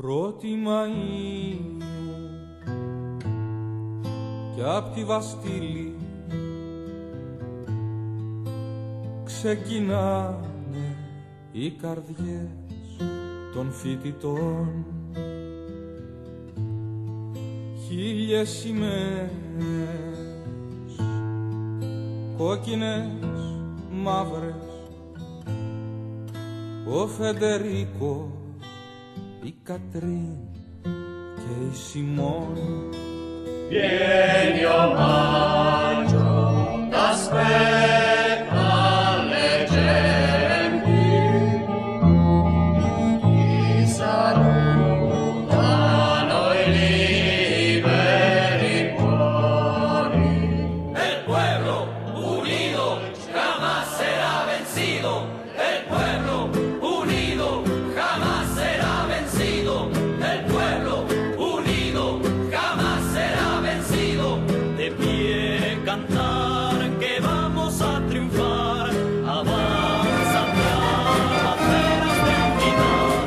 Πρώτη Μαΐου κι απ' τη Βαστήλη ξεκινάνε οι καρδιές των φοιτητών. Χίλιες σημαίες κόκκινες, μαύρες. Ο Φεντερίκος, i Catrin che i Simoni. Vieni omaggio, t'aspetta le genti, ti salutano i liberi cuori. El pueblo unido jamás será vencido. que vamos a triunfar. Avanza de unidad.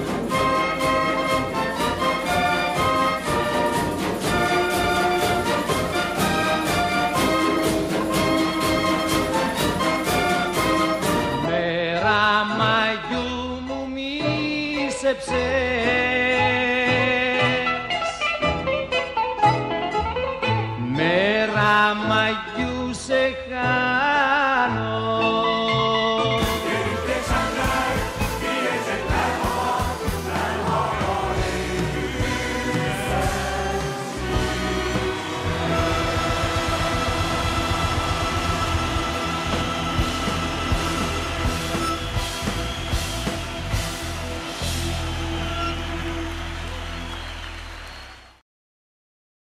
Mi dejar.